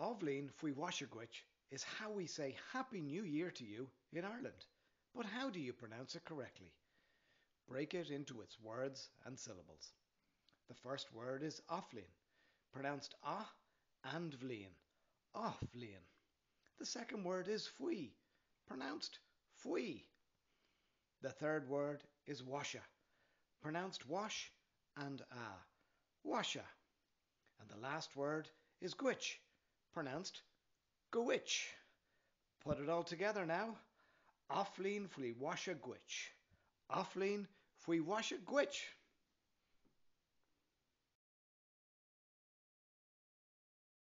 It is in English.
Athbhlian Faoi Mhaise Dhuit is how we say Happy New Year to you in Ireland. But how do you pronounce it correctly? Break it into its words and syllables. The first word is Athbhlian, pronounced ah and vlin, Offlin. The second word is Faoi, pronounced Fui. The third word is Mhaise, pronounced wash and ah, Washa. And the last word is Dhuit, pronounced Gwitch. Put it all together now. Offlin fwy washa gwitch. Offlin fwy washa gwitch.